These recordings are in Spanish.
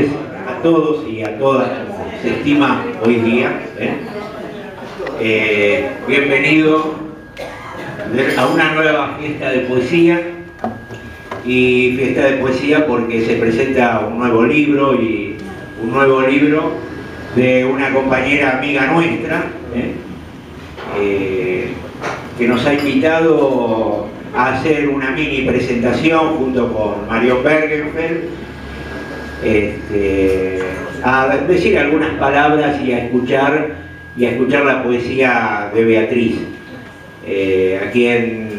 a todos y a todas, se estima hoy día. ¿eh? Eh, bienvenido a una nueva fiesta de poesía y fiesta de poesía porque se presenta un nuevo libro y un nuevo libro de una compañera amiga nuestra ¿eh? que nos ha invitado a hacer una mini presentación junto con Mario Bergenfeld este, a decir algunas palabras y a escuchar y a escuchar la poesía de Beatriz, eh, a quien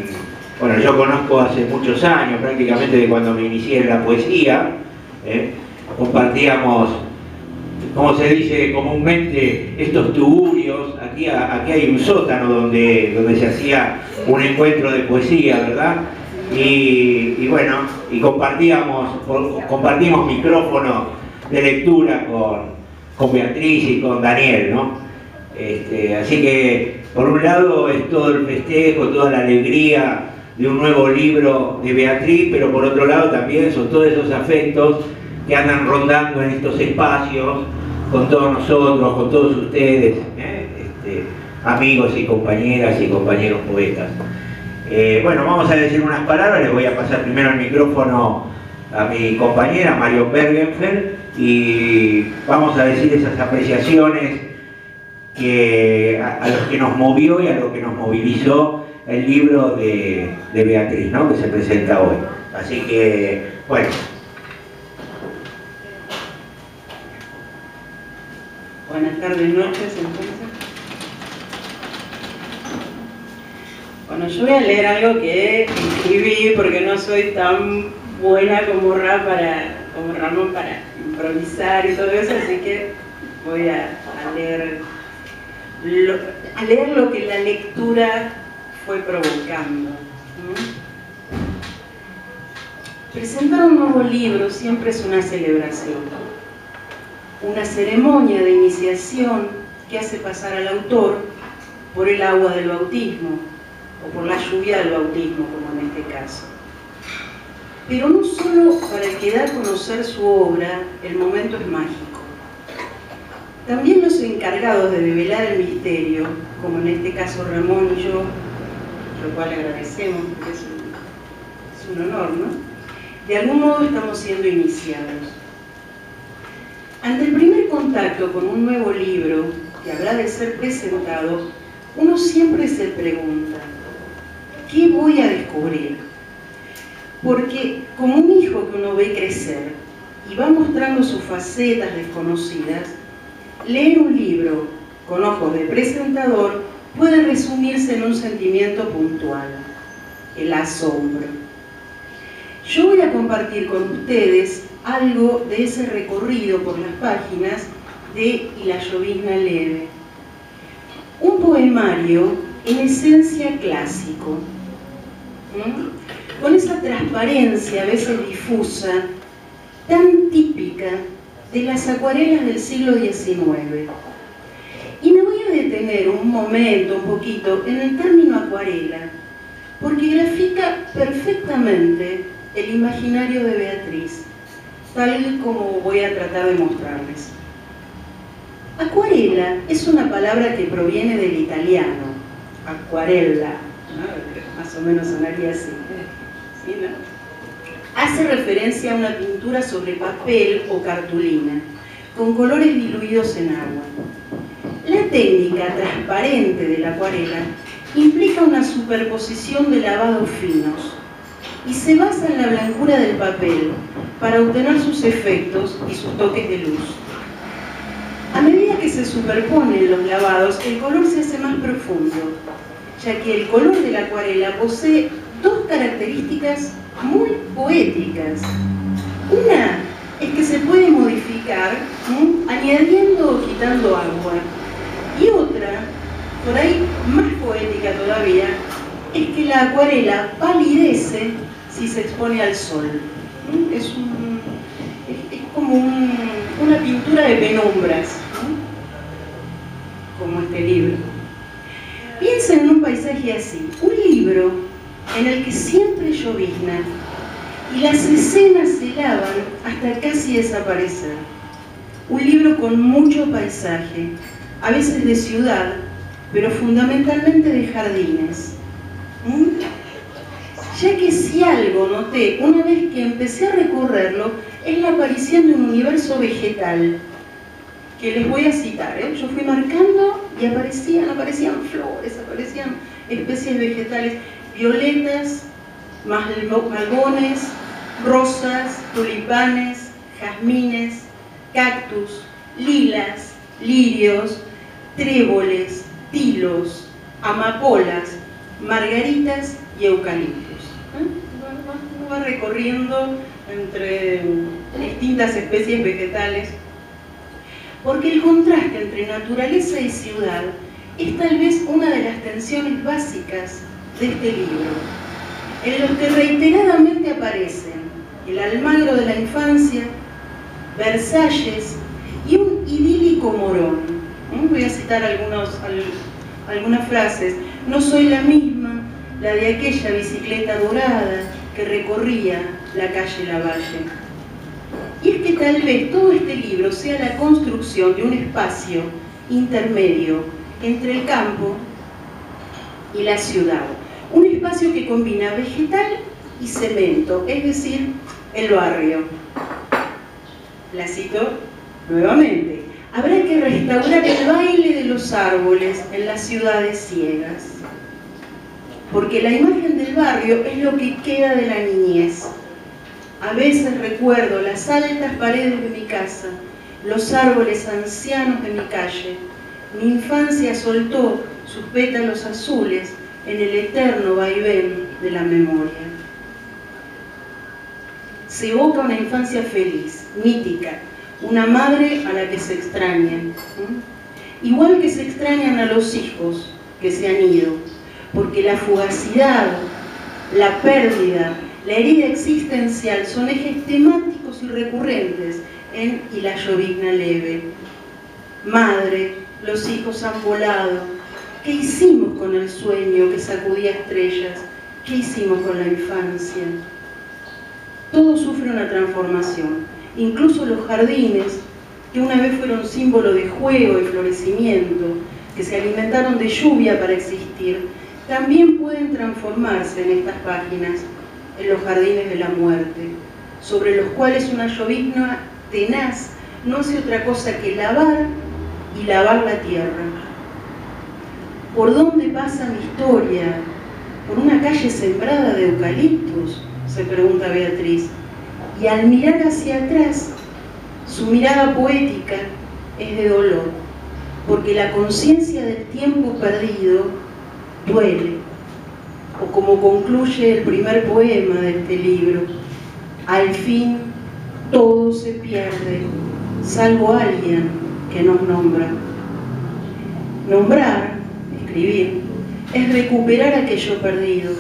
bueno, yo conozco hace muchos años, prácticamente de cuando me inicié en la poesía, ¿eh? compartíamos, como se dice comúnmente, estos tuburios, aquí, aquí hay un sótano donde, donde se hacía un encuentro de poesía, ¿verdad? Y, bueno, y compartíamos, compartimos micrófono de lectura con, Beatriz y con Daniel, ¿no? Este, así que, por un lado, es todo el festejo, toda la alegría de un nuevo libro de Beatriz, pero por otro lado también son todos esos afectos que andan rondando en estos espacios con todos nosotros, con todos ustedes, ¿eh? este, amigos y compañeras y compañeros poetas. Eh, bueno, vamos a decir unas palabras, le voy a pasar primero el micrófono a mi compañera Mario Bergenfeld y vamos a decir esas apreciaciones que, a, los que nos movió y a lo que nos movilizó el libro de, Beatriz, ¿no? que se presenta hoy. Así que, bueno. Buenas tardes, noches entonces. Bueno, yo voy a leer algo que escribí porque no soy tan buena como, para, como Ramón para improvisar y todo eso, así que voy a, leer, lo, a leer lo que la lectura fue provocando. Presentar un nuevo libro siempre es una celebración, una ceremonia de iniciación que hace pasar al autor por el agua del bautismo o por la lluvia del bautismo, como en este caso. Pero no solo para el que da a conocer su obra, el momento es mágico. También los encargados de develar el misterio, como en este caso Ramón y yo, lo cual agradecemos porque es un, es un honor, ¿no? De algún modo estamos siendo iniciados. Ante el primer contacto con un nuevo libro que habrá de ser presentado, uno siempre se pregunta, ¿qué voy a descubrir? Porque como un hijo que uno ve crecer y va mostrando sus facetas desconocidas, leer un libro con ojos de presentador puede resumirse en un sentimiento puntual, el asombro. Yo voy a compartir con ustedes algo de ese recorrido por las páginas de Y la llovizna leve. Un poemario en esencia clásico, con esa transparencia a veces difusa, tan típica de las acuarelas del siglo XIX. Y me voy a detener un momento, un poquito, en el término acuarela, porque grafica perfectamente el imaginario de Beatriz, tal como voy a tratar de mostrarles. Acuarela es una palabra que proviene del italiano, acuarella, más o menos sonaría así. Hace referencia a una pintura sobre papel o cartulina, con colores diluidos en agua. La técnica transparente de la acuarela implica una superposición de lavados finos y se basa en la blancura del papel para obtener sus efectos y sus toques de luz. A medida que se superponen los lavados, el color se hace más profundo ya que el color de la acuarela posee dos características muy poéticas. Una es que se puede modificar añadiendo o quitando agua. Y otra, por ahí más poética todavía, es que la acuarela palidece si se expone al sol. Es, como una pintura de penumbras, como este libro. Piensen en un paisaje así, un libro en el que siempre llovizna y las escenas se lavan hasta casi desaparecer. Un libro con mucho paisaje, a veces de ciudad, pero fundamentalmente de jardines. ¿Mm? Ya que si algo noté una vez que empecé a recorrerlo, es la aparición de un universo vegetal, que les voy a citar. ¿eh? Yo fui marcando y aparecían, aparecían flores, aparecían especies vegetales, violetas, malbones, rosas, tulipanes, jazmines, cactus, lilas, lirios, tréboles, tilos, amapolas, margaritas y eucaliptos. ¿Eh? va recorriendo entre distintas especies vegetales, porque el contraste entre naturaleza y ciudad es tal vez una de las tensiones básicas de este libro, en los que reiteradamente aparecen el Almagro de la infancia, Versalles y un idílico morón. ¿Mm? Voy a citar algunas frases. No soy la misma, la de aquella bicicleta dorada que recorría la calle Lavalle. Y es que tal vez todo este libro sea la construcción de un espacio intermedio entre el campo y la ciudad. Un espacio que combina vegetal y cemento, es decir, el barrio. La cito nuevamente. Habrá que restaurar el baile de los árboles en las ciudades ciegas. Porque la imagen del barrio es lo que queda de la niñez. A veces recuerdo las altas paredes de mi casa, los árboles ancianos de mi calle. Mi infancia soltó sus pétalos azules en el eterno vaivén de la memoria se evoca una infancia feliz, mítica, una madre a la que se extraña. Igual que se extrañan a los hijos que se han ido, porque la fugacidad, la pérdida, la herida existencial son ejes temáticos y recurrentes en Y la llovigna leve. Madre, los hijos han volado. ¿Qué hicimos con el sueño que sacudía estrellas? ¿Qué hicimos con la infancia? todo sufre una transformación, incluso los jardines, que una vez fueron símbolo de juego y florecimiento, que se alimentaron de lluvia para existir, también pueden transformarse en estas páginas, en los jardines de la muerte, sobre los cuales una llovizna tenaz no hace otra cosa que lavar y lavar la tierra. ¿Por dónde pasa mi historia? ¿Por una calle sembrada de eucaliptos? se pregunta Beatriz. Y al mirar hacia atrás, su mirada poética es de dolor, porque la conciencia del tiempo perdido duele. O como concluye el primer poema de este libro, al fin todo se pierde, salvo alguien que nos nombra. Nombrar, escribir, es recuperar aquello perdido,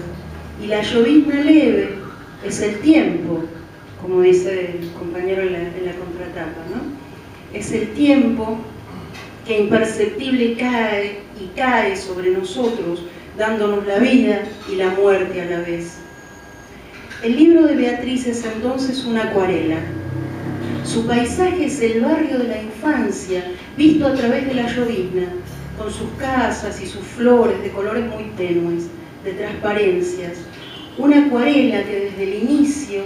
y la llovizna leve es el tiempo, como dice el compañero en la, contratapa, ¿no? Es el tiempo que imperceptible cae y cae sobre nosotros, dándonos la vida y la muerte a la vez. El libro de Beatriz es entonces una acuarela. Su paisaje es el barrio de la infancia, visto a través de la llovizna, con sus casas y sus flores de colores muy tenues, de transparencias, una acuarela que desde el inicio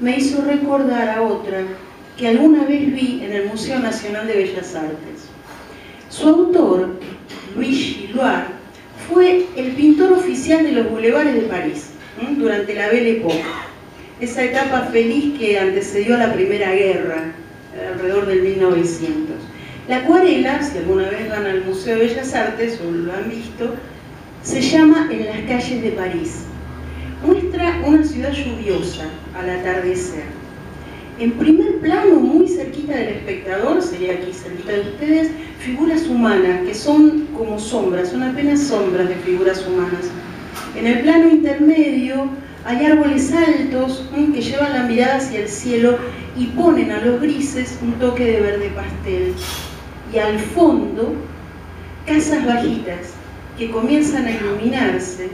me hizo recordar a otra que alguna vez vi en el Museo Nacional de Bellas Artes. Su autor, Louis Gilloire, fue el pintor oficial de los bulevares de París durante la Belle Époque, esa etapa feliz que antecedió a la Primera Guerra, alrededor del 1900. La acuarela, si alguna vez van al Museo de Bellas Artes o lo han visto, se llama En las calles de París muestra una ciudad lluviosa al atardecer. En primer plano, muy cerquita del espectador, sería aquí cerquita de ustedes, figuras humanas que son como sombras, son apenas sombras de figuras humanas. En el plano intermedio hay árboles altos que llevan la mirada hacia el cielo y ponen a los grises un toque de verde pastel. Y al fondo, casas bajitas que comienzan a iluminarse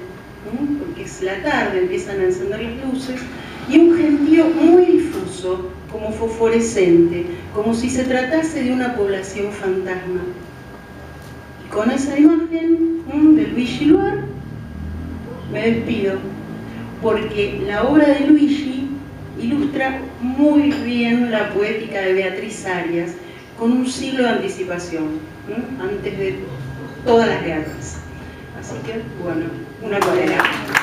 porque es la tarde, empiezan a encender las luces, y un gentío muy como fosforescente, como si se tratase de una población fantasma. Y con esa imagen del Luigi Luar me despido, porque la obra de Luigi ilustra muy bien la poética de Beatriz Arias, con un siglo de anticipación, antes de todas las guerras. Así que, bueno, una cuadra.